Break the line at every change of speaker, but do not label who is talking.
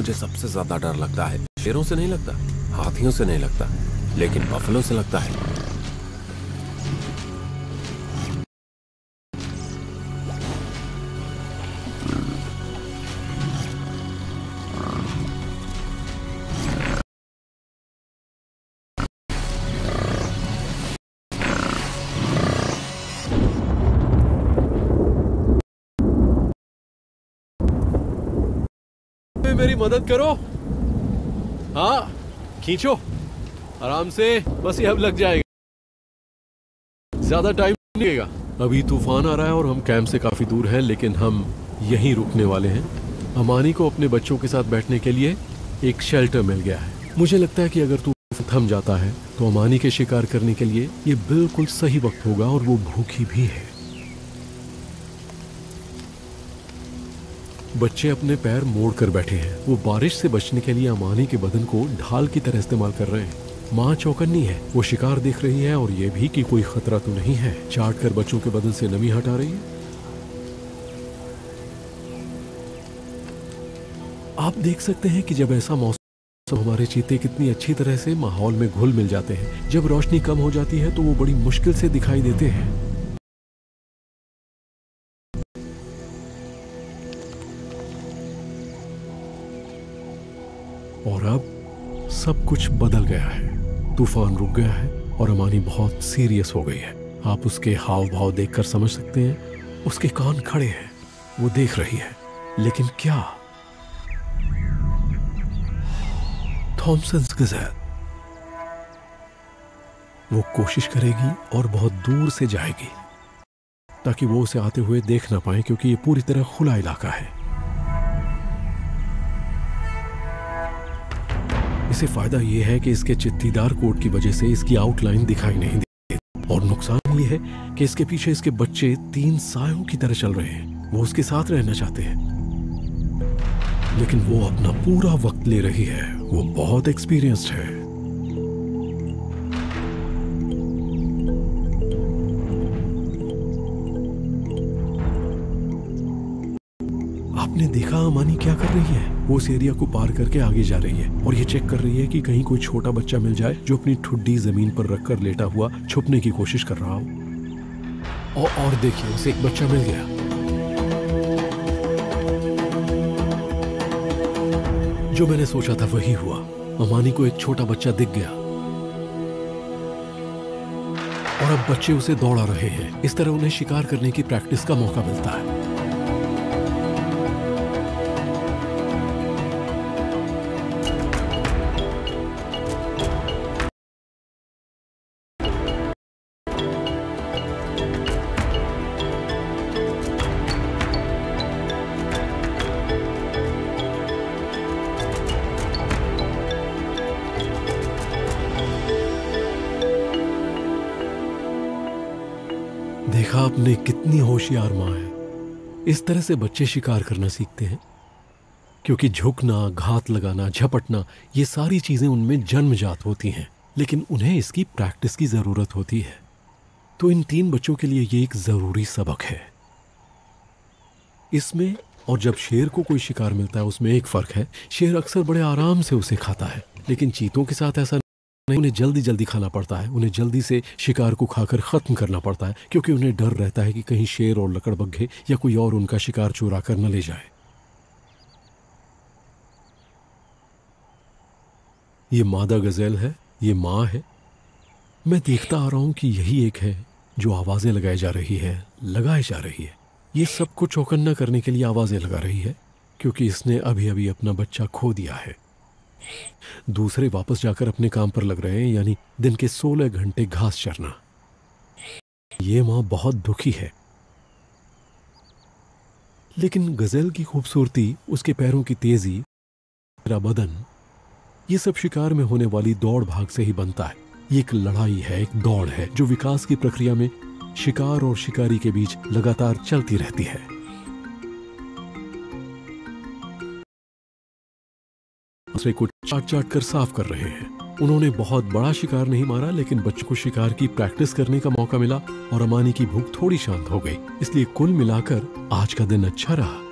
मुझे सबसे ज़्यादा डर लगता है। शेरों से नहीं लगता, हाथियों से नहीं लगता, लेकिन बफलों से लगता है। मेरी मदद करो। हाँ खींचो। आराम से, बस ये अब लग जाएगा। ज़्यादा टाइम नहीं लगेगा। अभी तूफ़ान आ रहा है और हम कैंप से काफ़ी दूर हैं, लेकिन हम यहीं रुकने वाले हैं। अमानी को अपने बच्चों के साथ बैठने के लिए एक शेल्टर मिल गया है। मुझे लगता है कि अगर तू थम जाता है तो अमानी के शिकार करने के लिए ये बिल्कुल सही वक्त होगा और वो भूखी भी है। बच्चे अपने पैर मोड़ कर बैठे हैं। वो बारिश से बचने के लिए अमानी के बदन को ढाल की तरह इस्तेमाल कर रहे हैं। माँ चौकन्नी है। वो शिकार देख रही है और ये भी कि कोई खतरा तो नहीं है। चाट कर बच्चों के बदन से नमी हटा रही है। आप देख सकते हैं कि जब ऐसा मौसम हमारे चीते कितनी अच्छी तरह से माहौल में घुल मिल जाते हैं। जब रोशनी कम हो जाती है तो वो बड़ी मुश्किल से दिखाई देते हैं। और अब सब कुछ बदल गया है। तूफ़ान रुक गया है और अमानी बहुत सीरियस हो गई है। आप उसके हाव भाव देखकर समझ सकते हैं, उसके कान खड़े हैं, वो देख रही है। लेकिन क्या? थॉमसन गजैल वो कोशिश करेगी और बहुत दूर से जाएगी, ताकि वो उसे आते हुए देख ना पाए, क्योंकि ये पूरी तरह खुला इलाका है। इसे फ़ायदा यह है कि इसके चित्तीदार कोट की वजह से इसकी आउटलाइन दिखाई नहीं देती और नुकसान ये है कि इसके पीछे इसके बच्चे तीन सायों की तरह चल रहे हैं। वो उसके साथ रहना चाहते हैं। लेकिन वो अपना पूरा वक्त ले रही है। वो बहुत एक्सपीरियंस्ड है। आपने देखा अमानी क्या कर रही है? वो उस एरिया को पार करके आगे जा रही है और ये चेक कर रही है कि कहीं कोई छोटा बच्चा मिल जाए जो अपनी ठुड्डी ज़मीन पर रखकर लेटा हुआ छुपने की कोशिश कर रहा हो। और, और देखिए उसे एक बच्चा मिल गया। जो मैंने सोचा था वही हुआ। अमानी को एक छोटा बच्चा दिख गया। और अब बच्चे उसे दौड़ा रहे हैं। इस तरह उन्हें शिकार करने की प्रैक्टिस का मौका मिलता है। देखा आपने कितनी होशियार माँ है। इस तरह से बच्चे शिकार करना सीखते हैं। क्योंकि झुकना, घात लगाना, झपटना, ये सारी चीज़ें उनमें जन्मजात होती हैं। लेकिन उन्हें इसकी प्रैक्टिस की ज़रूरत होती है। तो इन तीन बच्चों के लिए ये एक ज़रूरी सबक है। इसमें और जब शेर को कोई शिकार मिलता है, उसमें एक फ़र्क है। शेर अक्सर बड़े आराम से उसे खाता है, लेकिन चीतों के साथ ऐसा नहीं, उन्हें जल्दी जल्दी खाना पड़ता है, उन्हें जल्दी से शिकार को खाकर खत्म करना पड़ता है, क्योंकि उन्हें डर रहता है कि कहीं शेर और लकड़बग्घे या कोई और उनका शिकार चुरा कर न ले जाए। ये मादा गजैल है, ये माँ है। मैं देखता आ रहा हूँ कि यही एक है जो आवाज़ें लगाई जा रही है, लगाई जा रही है। ये सबको चौकन्ना करने के लिए आवाज़ें लगा रही है, क्योंकि इसने अभी अभी अपना बच्चा खो दिया है। दूसरे वापस जाकर अपने काम पर लग रहे हैं, यानी दिन के सोलह घंटे घास चरना। ये माँ बहुत दुखी है। लेकिन गज़ल की खूबसूरती, उसके पैरों की तेज़ी बदन ये सब शिकार में होने वाली दौड़ भाग से ही बनता है। ये एक लड़ाई है, एक दौड़ है, जो विकास की प्रक्रिया में शिकार और शिकारी के बीच लगातार चलती रहती है। दूसरे को चाट चाट कर साफ़ कर रहे हैं। उन्होंने बहुत बड़ा शिकार नहीं मारा, लेकिन बच्चों को शिकार की प्रैक्टिस करने का मौका मिला और अमानी की भूख थोड़ी शांत हो गई, इसलिए कुल मिलाकर आज का दिन अच्छा रहा।